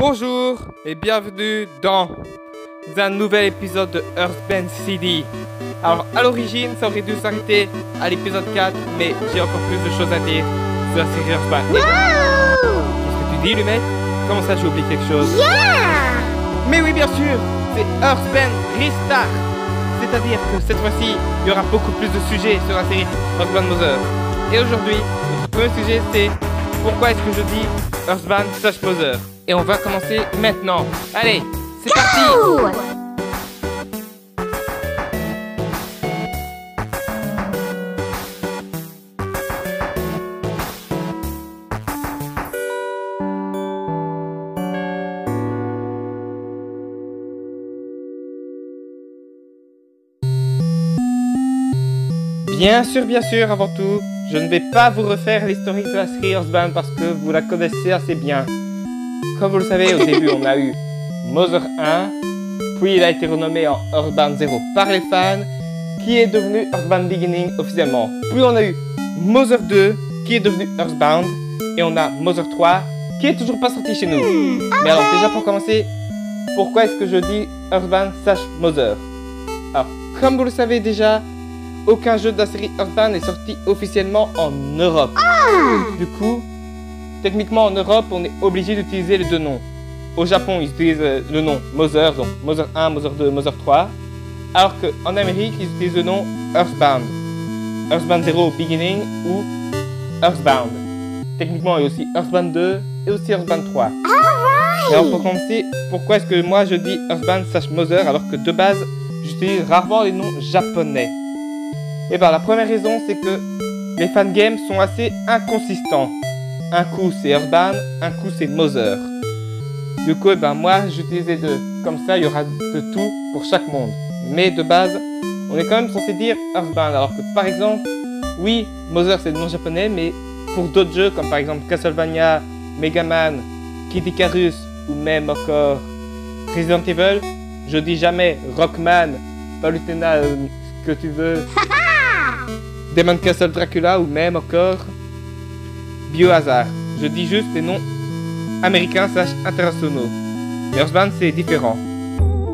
Bonjour et bienvenue dans un nouvel épisode de Earthband CD. Alors à l'origine ça aurait dû s'arrêter à l'épisode 4 mais j'ai encore plus de choses à dire sur la série Earthband. Qu'est-ce que tu dis Lumet? Comment ça j'ai oublié quelque chose? Mais oui bien sûr, c'est Earthband Restart C'est-à-dire que cette fois-ci il y aura beaucoup plus de sujets sur la série Earthband Mother. Et aujourd'hui, notre premier sujet c'est pourquoi est-ce que je dis Earthband slash Mother? Et on va commencer maintenant. Allez, c'est parti Bien sûr, bien sûr, avant tout, je ne vais pas vous refaire l'historique de la série Earthbound parce que vous la connaissez assez bien. Comme vous le savez, au début, on a eu Mother 1, puis il a été renommé en Earthbound 0 par les fans, qui est devenu Earthbound Beginning officiellement. Puis on a eu Mother 2, qui est devenu Earthbound, et on a Mother 3, qui est toujours pas sorti chez nous. Mais alors, déjà pour commencer, pourquoi est-ce que je dis Earthbound slash Mother Alors, comme vous le savez déjà, aucun jeu de la série Earthbound est sorti officiellement en Europe. Du coup, Techniquement, en Europe, on est obligé d'utiliser les deux noms. Au Japon, ils utilisent euh, le nom Mother, donc Mother 1, Mother 2, Mother 3. Alors qu'en Amérique, ils utilisent le nom Earthbound. Earthbound 0 Beginning ou Earthbound. Techniquement, il y a aussi Earthbound 2 et aussi Earthbound 3. alors pour commencer, pourquoi est-ce que moi je dis Earthbound slash Mother alors que de base, j'utilise rarement les noms japonais? Et eh bien la première raison, c'est que les fangames sont assez inconsistants. Un coup c'est Earthbound, un coup c'est Mother. Du coup, eh ben, moi j'utilise les deux. Comme ça, il y aura de tout pour chaque monde. Mais de base, on est quand même censé dire Earthbound. Alors que par exemple, oui, Mother c'est le nom japonais, mais pour d'autres jeux comme par exemple Castlevania, Mega Man, Kid Icarus ou même encore Resident Evil, je dis jamais Rockman, Palutena, ce que tu veux, Demon Castle Dracula ou même encore Biohazard. Je dis juste les noms américains slash internationaux. Earthbound c'est différent.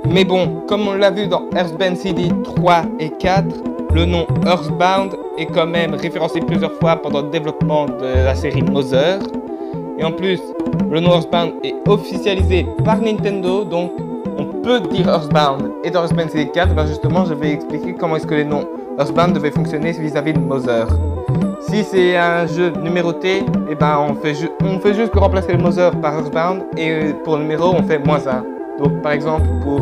Mais bon, comme on l'a vu dans Earthbound CD 3 et 4, le nom Earthbound est quand même référencé plusieurs fois pendant le développement de la série Mother. Et en plus, le nom Earthbound est officialisé par Nintendo, donc on peut dire Earthbound. Et dans Earthbound CD 4, ben justement, je vais expliquer comment est-ce que les noms Earthbound devaient fonctionner vis-à-vis -vis de Mother. Si c'est un jeu numéroté, eh ben on fait, on fait juste que remplacer le Mother par Earthbound et pour le numéro on fait moins 1. Donc par exemple pour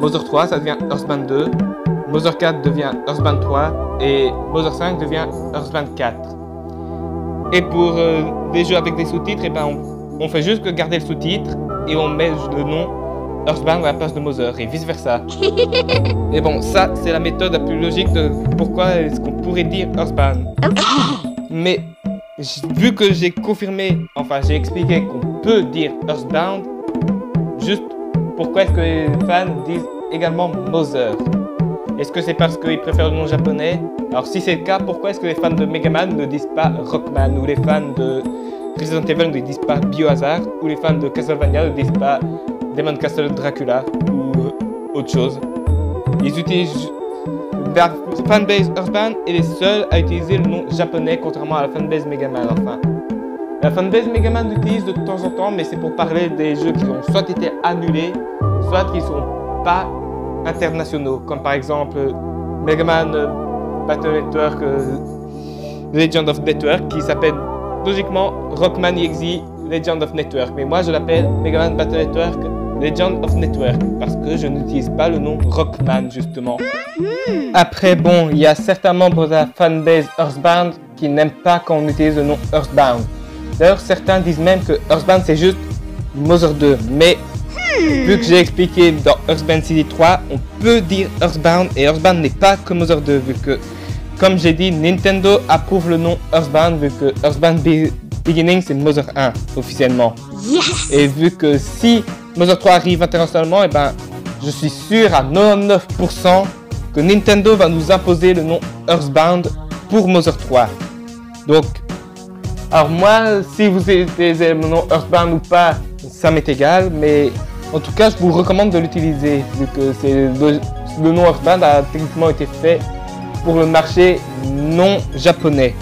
Mother 3 ça devient Earthbound 2, Mother 4 devient Earthbound 3 et Mother 5 devient Earthbound 4. Et pour euh, des jeux avec des sous-titres, eh ben on, fait juste que garder le sous-titre et on met le nom Earthbound à la place de Mother et vice versa. et bon, ça c'est la méthode la plus logique de pourquoi est-ce qu'on pourrait dire Earthbound. Mais vu que j'ai confirmé, enfin j'ai expliqué qu'on peut dire Earthbound, juste pourquoi est-ce que les fans disent également Mother Est-ce que c'est parce qu'ils préfèrent le nom japonais? Alors si c'est le cas, pourquoi est-ce que les fans de Mega Man ne disent pas Rockman ou les fans de Resident Evil ne disent pas Biohazard ou les fans de Castlevania ne disent pas Demon Castle Dracula ou euh, autre chose. Ils utilisent la fanbase Earthbound est les seuls à utiliser le nom japonais contrairement à la fanbase Megaman enfin. La fanbase Megaman l'utilise de temps en temps mais c'est pour parler des jeux qui ont soit été annulés, soit qui sont pas internationaux comme par exemple Megaman euh, Battle Network euh, Legend of Network qui s'appelle logiquement Rockman EXE Legend of Network mais moi je l'appelle Megaman Battle Network Legend of Network, parce que je n'utilise pas le nom Rockman justement. Après, bon, il y a certains membres de la fanbase Earthbound qui n'aiment pas quand on utilise le nom Earthbound. D'ailleurs, certains disent même que Earthbound c'est juste Mother 2, mais vu que j'ai expliqué dans Earthbound CD 3, on peut dire Earthbound et Earthbound n'est pas que Mother 2, vu que, comme j'ai dit, Nintendo approuve le nom Earthbound, vu que Earthbound Beginning c'est Mother 1 officiellement. Et vu que si Mother 3 arrive internationalement, et ben, je suis sûr à 99% que Nintendo va nous imposer le nom Earthbound pour Mother 3. Donc, alors moi, si vous utilisez le nom Earthbound ou pas, ça m'est égal, mais en tout cas, je vous recommande de l'utiliser, vu que c'est le, le nom Earthbound a techniquement été fait pour le marché non japonais.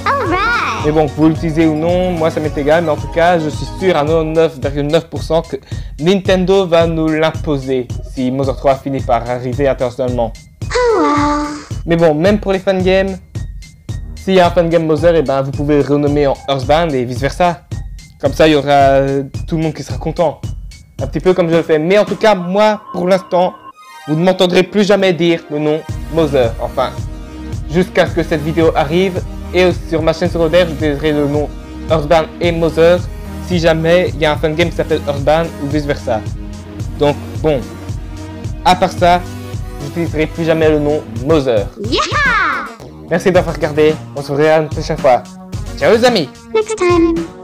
Mais bon, vous l'utilisez ou non, moi ça m'est égal, mais en tout cas, je suis sûr à 99,9% que Nintendo va nous l'imposer si Mother 3 finit par arriver internationalement. Mais bon, même pour les fangames, s'il y a un fangame Mother, et eh ben vous pouvez le renommer en Earthbound et vice versa. Comme ça, il y aura tout le monde qui sera content. Un petit peu comme je le fais. Mais en tout cas, moi, pour l'instant, vous ne m'entendrez plus jamais dire le nom Mother. Enfin, jusqu'à ce que cette vidéo arrive. Et sur ma chaîne secondaire, je dirai le nom Earthbound et Mother si jamais il y a un fan game qui s'appelle Earthbound ou vice versa. Donc bon, à part ça, j'utiliserai plus jamais le nom Mother. Merci d'avoir regardé, on se revoit une prochaine fois. Ciao les amis Next time.